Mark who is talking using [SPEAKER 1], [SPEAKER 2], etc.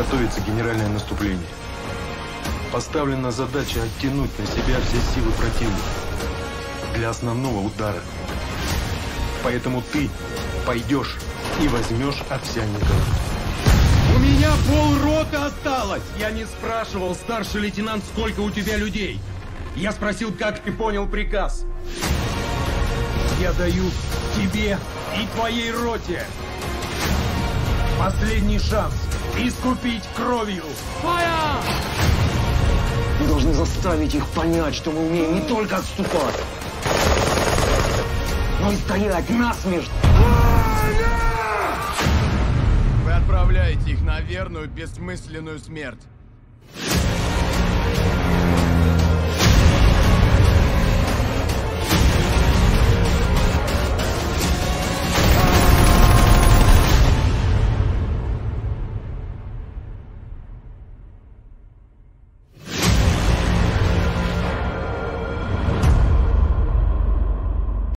[SPEAKER 1] Готовится генеральное наступление. Поставлена задача оттянуть на себя все силы противника для основного удара. Поэтому ты пойдешь и возьмешь Овсянникова.
[SPEAKER 2] У меня полроты осталось! Я не спрашивал, старший лейтенант, сколько у тебя людей. Я спросил, как ты понял приказ. Я даю тебе и твоей роте последний шанс искупить кровью.
[SPEAKER 3] Фая!
[SPEAKER 4] Мы должны заставить их понять, что мы умеем не только отступать, но и стоять насмерть.
[SPEAKER 5] Вы отправляете их на верную, бессмысленную смерть.